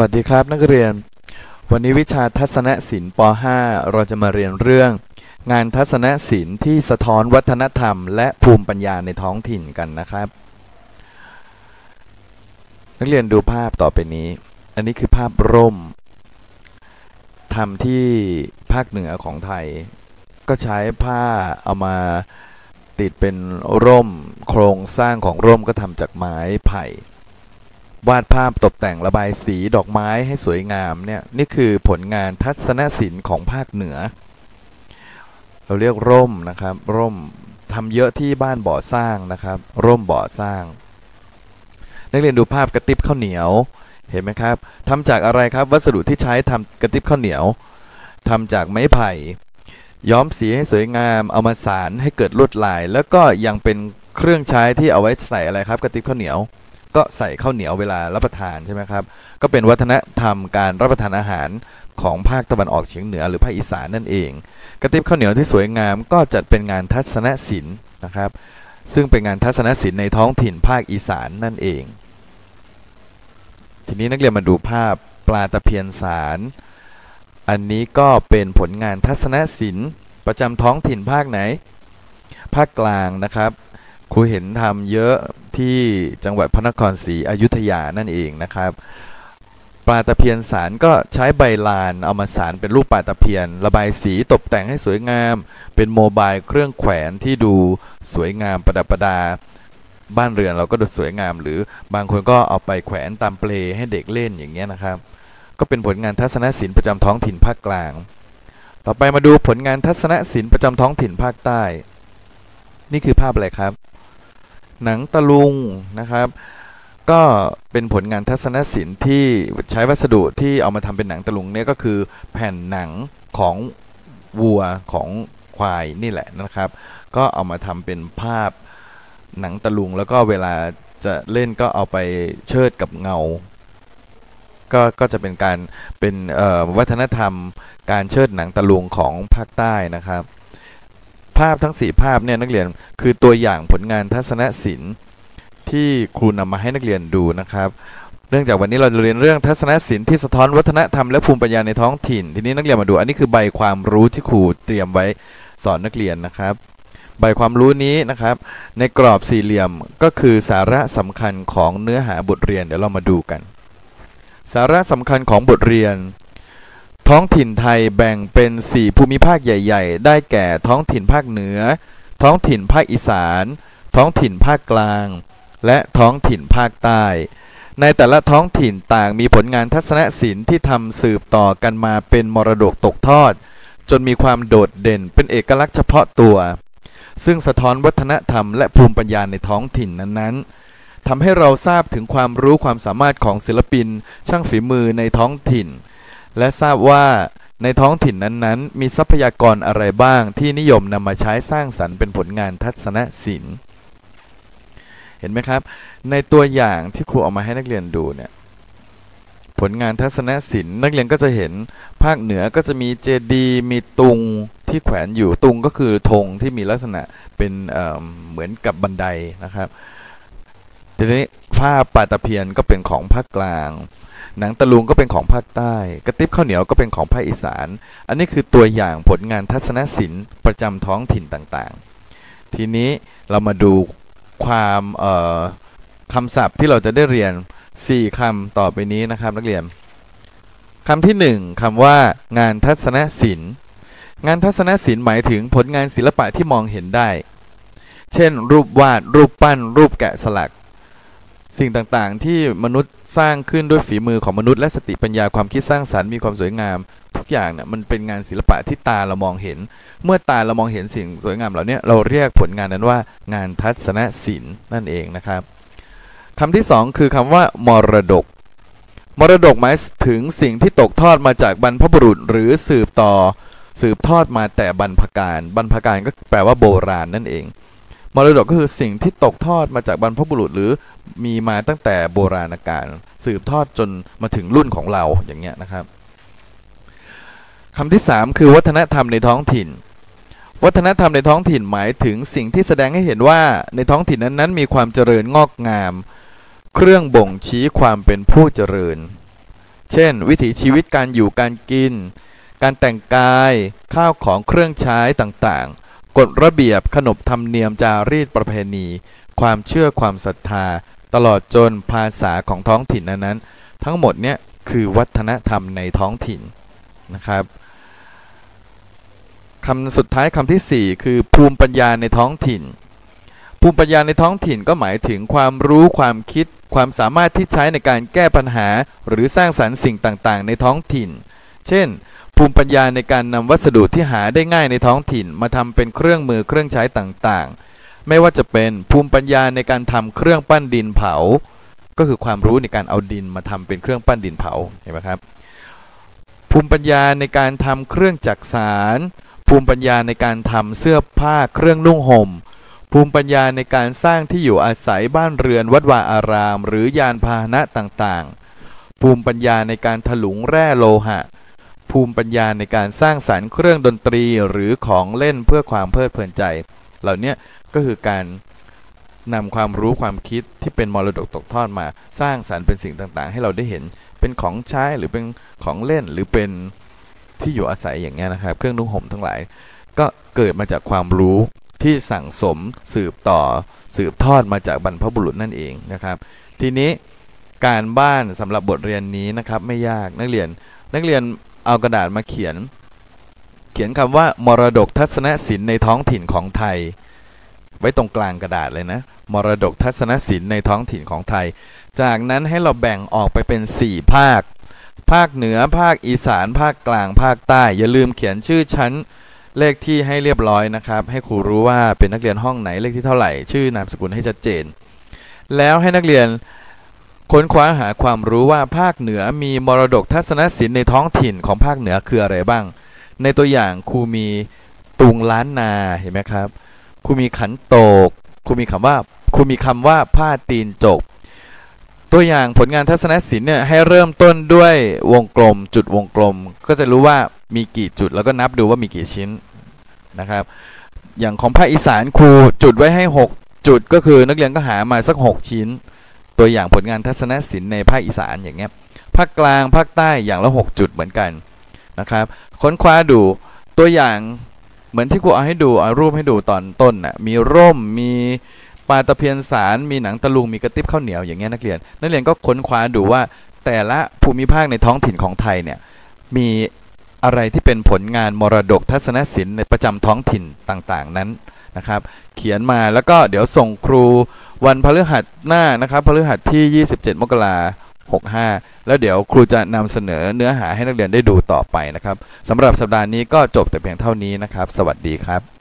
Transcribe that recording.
วัสดีครับนักเรียน วันนี้วิชาทัศนศิลป์ป .5 เราจะมาเรียนเรื่อง งานทัศนศิลป์ที่สะท้อนวัฒนธรรม และภูมิปัญญาในท้องถิ่นกันนะครับ นักเรียนดูภาพต่อไปนี้ อันนี้คือภาพร่มทำที่ภาคเหนือของไทย ก็ใช้ผ้าเอามาติดเป็นร่ม โครงสร้างของร่มก็ทำจากไม้ไผ่ วาดภาพตกแต่งระบายสีดอกไม้ให้สวยงามเนี่ยนี่คือผลงานทัศนศิลป์ของภาคเหนือ เราเรียกร่มนะครับ ร่มทำเยอะที่บ้านบ่อสร้างนะครับ ร่มบ่อสร้าง นักเรียนดูภาพกระติบข้าวเหนียว เห็นไหมครับทำจากอะไรครับวัสดุที่ใช้ทำกระติบข้าวเหนียวทำจากไม้ไผ่ ย้อมสีให้สวยงาม เอามาสารให้เกิดลวดลาย แล้วก็ยังเป็นเครื่องใช้ที่เอาไว้ใส่อะไรครับ กระติบข้าวเหนียว ก็ใส่ข้าวเหนียวเวลารับประทานใช่ไหมครับ ก็เป็นวัฒนธรรมการรับประทานอาหารของภาคตะวันออกเฉียงเหนือหรือภาคอีสานนั่นเอง กระติบข้าวเหนียวที่สวยงามก็จัดเป็นงานทัศนศิลป์นะครับ ซึ่งเป็นงานทัศนศิลป์ในท้องถิ่นภาคอีสานนั่นเอง ทีนี้นักเรียนมาดูภาพปลาตะเพียนสาร อันนี้ก็เป็นผลงานทัศนศิลป์ประจำท้องถิ่นภาคไหน ภาคกลางนะครับ ครูเห็นทำเยอะที่จังหวัดพระนครศรีอยุธยานั่นเองนะครับปลาตะเพียนสารก็ใช้ใบลานเอามาสารเป็นรูปปลาตะเพียน ระบายสีตกแต่งให้สวยงาม เป็นโมบายเครื่องแขวนที่ดูสวยงามประดับประดา บ้านเรือนเราก็ดูสวยงาม หรือบางคนก็เอาไปแขวนตามเปลให้เด็กเล่นอย่างเงี้ยนะครับ ก็เป็นผลงานทัศนศิลป์ประจำท้องถิ่นภาคกลาง ต่อไปมาดูผลงานทัศนศิลป์ประจำท้องถิ่นภาคใต้ นี่คือภาพอะไรครับ หนังตะลุงนะครับ ก็เป็นผลงานทัศนศิลป์ที่ใช้วัสดุที่เอามาทำเป็นหนังตะลุงเนี่ยก็คือแผ่นหนังของวัวของควายนี่แหละนะครับ ก็เอามาทำเป็นภาพหนังตะลุง แล้วก็เวลาจะเล่นก็เอาไปเชิดกับเงาก็ก็จะเป็นการเป็นวัฒนธรรมการเชิดหนังตะลุงของภาคใต้นะครับ ภาพทั้ง 4 ภาพเนี่ยนักเรียนคือตัวอย่างผลงานทัศนศิลป์ที่ครูนำมาให้นักเรียนดูนะครับเนื่องจากวันนี้เราจะเรียนเรื่องทัศนศิลป์ที่สะท้อนวัฒนธรรมและภูมิปัญญาในท้องถิ่น ทีนี้นักเรียนมาดู อันนี้คือใบความรู้ที่ครูเตรียมไว้สอนนักเรียนนะครับ ใบความรู้นี้นะครับ ในกรอบสี่เหลี่ยมก็คือสาระสำคัญของเนื้อหาบทเรียนเดี๋ยวเรามาดูกัน สาระสำคัญของบทเรียน ท้องถิ่นไทยแบ่งเป็น 4 ภูมิภาคใหญ่ ๆ ได้แก่ท้องถิ่นภาคเหนือ ท้องถิ่นภาคอีสาน ท้องถิ่นภาคกลาง และท้องถิ่นภาคใต้ ในแต่ละท้องถิ่นต่างมีผลงานทัศนศิลป์ที่ทำสืบต่อกันมาเป็นมรดกตกทอด จนมีความโดดเด่นเป็นเอกลักษณ์เฉพาะตัว ซึ่งสะท้อนวัฒนธรรมและภูมิปัญญาในท้องถิ่นนั้นๆทำให้เราทราบถึงความรู้ความสามารถของศิลปิน ช่างฝีมือในท้องถิ่น และทราบว่าในท้องถิ่นนั้นๆ มีทรัพยากรอะไรบ้างที่นิยมนำมาใช้สร้างสรรค์เป็นผลงานทัศนศิลป์ เห็นไหมครับ ในตัวอย่างที่ครูเอามาให้นักเรียนดูเนี่ยผลงานทัศนศิลป์นักเรียนก็จะเห็นภาคเหนือก็จะมีเจดีมีตุงที่แขวนอยู่ตุงก็คือธงที่มีลักษณะเป็นเเหมือนกับบันไดนะครับ ทีนี้ผ้าปาตะเพียนก็เป็นของภาคกลาง หนังตะลุงก็เป็นของภาคใต้ กระติบข้าวเหนียวก็เป็นของภาคอีสาน อันนี้คือตัวอย่างผลงานทัศนศิลป์ประจำท้องถิ่นต่างๆ ทีนี้เรามาดูความคำศัพท์ที่เราจะได้เรียน 4คำต่อไปนี้นะครับนักเรียนคำที่ 1คำว่างานทัศนศิลป์ งานทัศนศิลป์หมายถึงผลงานศิลปะที่มองเห็นได้ เช่น รูปวาด รูปปั้น รูปแกะสลัก สิ่งต่างๆ ที่มนุษย์สร้างขึ้นด้วยฝีมือของมนุษย์และสติปัญญาความคิดสร้างสรรค์มีความสวยงาม ทุกอย่างเนี่ยมันเป็นงานศิลปะที่ตาเรามองเห็น เมื่อตาเรามองเห็นสิ่งสวยงามเหล่านี้เราเรียกผลงานนั้นว่างานทัศนศิลป์นั่นเองนะครับคำที่สองคือคำว่ามรดก มรดกหมายถึงสิ่งที่ตกทอดมาจากบรรพบุรุษหรือสืบต่อ สืบทอดมาแต่บรรพการบรรพการก็แปลว่าโบราณนั่นเอง มรดกก็คือสิ่งที่ตกทอดมาจากบรรพบุรุษหรือมีมาตั้งแต่โบราณกาลสืบทอดจนมาถึงรุ่นของเราอย่างเงี้ยนะครับคำที่สามคือวัฒนธรรมในท้องถิ่น วัฒนธรรมในท้องถิ่นหมายถึงสิ่งที่แสดงให้เห็นว่าในท้องถิ่นนั้นๆมีความเจริญงอกงาม เครื่องบ่งชี้ความเป็นผู้เจริญ เช่น วิถีชีวิตการอยู่การกิน การแต่งกายข้าวของเครื่องใช้ต่างๆ กฎระเบียบขนบธรรมเนียมจารีตประเพณี ความเชื่อความศรัทธา ตลอดจนภาษาของท้องถิ่นนั้นๆทั้งหมดเนี่ยคือวัฒนธรรมในท้องถิ่นนะครับคำสุดท้ายคำที่ 4 คือภูมิปัญญาในท้องถิ่น ภูมิปัญญาในท้องถิ่นก็หมายถึงความรู้ความคิด ความสามารถที่ใช้ในการแก้ปัญหา หรือสร้างสรรค์สิ่งต่างๆ ในท้องถิ่น เช่น ภูมิปัญญาในการนำวัสดุที่หาได้ง่ายในท้องถิ่น มาทำเป็นเครื่องมือเครื่องใช้ต่างๆ ไม่ว่าจะเป็นภูมิปัญญาในการทำเครื่องปั้นดินเผา ก็คือความรู้ในการเอาดินมาทำเป็นเครื่องปั้นดินเผาเห็นไหมครับ ภูมิปัญญาในการทำเครื่องจักสาร ภูมิปัญญาในการทำเสื้อผ้าเครื่องนุ่งห่ม ภูมิปัญญาในการสร้างที่อยู่อาศัยบ้านเรือนวัดวาอาราม หรือยานพาหนะต่างๆ ภูมิปัญญาในการถลุงแร่โลหะ ภูมิปัญญาในการสร้างสรรค์เครื่องดนตรีหรือของเล่นเพื่อความเพลิดเพลินใจ เหล่านี้ก็คือการนำความรู้ความคิดที่เป็นมรดกตกทอดมาสร้างสรรค์เป็นสิ่งต่างๆ ให้เราได้เห็นเป็นของใช้หรือเป็นของเล่นหรือเป็นที่อยู่อาศัยอย่างเงี้ยนะครับ เครื่องนุ่งห่มทั้งหลาย ก็เกิดมาจากความรู้ที่สั่งสมสืบต่อสืบทอดมาจากบรรพบุรุษนั่นเองนะครับ ทีนี้การบ้านสำหรับบทเรียนนี้นะครับไม่ยากนักเรียนนักเรียน เอากระดาษมาเขียน เขียนคำว่า มรดกทัศนศิลป์ในท้องถิ่นของไทย ไว้ตรงกลางกระดาษเลยนะ มรดกทัศนศิลป์ในท้องถิ่นของไทย จากนั้นให้เราแบ่งออกไปเป็น 4 ภาค ภาคเหนือภาคอีสาน ภาคกลาง ภาคใต้ อย่าลืมเขียนชื่อชั้นเลขที่ให้เรียบร้อยนะครับ ให้ครูรู้ว่าเป็นนักเรียนห้องไหนเลขที่เท่าไหร่ ชื่อนามสกุลให้ชัดเจน แล้วให้นักเรียน ค้นคว้าหาความรู้ว่าภาคเหนือมีมรดกทัศนศิลป์ในท้องถิ่นของภาคเหนือคืออะไรบ้าง ในตัวอย่างครูมีตุงล้านนาเห็นไหมครับครูมีขันโตกครูมีคำว่าครูมีคำว่าผ้าตีนจก ตัวอย่างผลงานทัศนศิลป์เนี่ยให้เริ่มต้นด้วยวงกลม จุดวงกลม ก็จะรู้ว่ามีกี่จุดแล้วก็นับดูว่ามีกี่ชิ้นนะครับ อย่างของภาคอีสานครูจุดไว้ให้ 6 จุดก็คือนักเรียนก็หามาสัก 6 ชิ้น ตัวอย่างผลงานทัศนศิลป์ในภาคอีสานอย่างเงี้ยภาคกลางภาคใต้อย่างละ 6 จุดเหมือนกันนะครับ ค้นคว้าดูตัวอย่างเหมือนที่ครูเอาให้ดูเอารูปให้ดูตอนต้นน่ะมีร่มมีปลาตะเพียนสารมีหนังตะลุงมีกระติบข้าวเหนียวอย่างเงี้ยนักเรียน นักเรียนก็ค้นคว้าดูว่าแต่ละภูมิภาคในท้องถิ่นของไทยเนี่ยมีอะไรที่เป็นผลงานมรดกทัศนศิลป์ในประจำท้องถิ่นต่างๆนั้นนะครับ เขียนมาแล้วก็เดี๋ยวส่งครู วันพฤหัสหน้านะครับพฤหัสที่ 27 มกราคม65 แล้วเดี๋ยวครูจะนำเสนอเนื้อหาให้นักเรียนได้ดูต่อไปนะครับสำหรับสัปดาห์นี้ก็จบแต่เพียงเท่านี้นะครับ สวัสดีครับ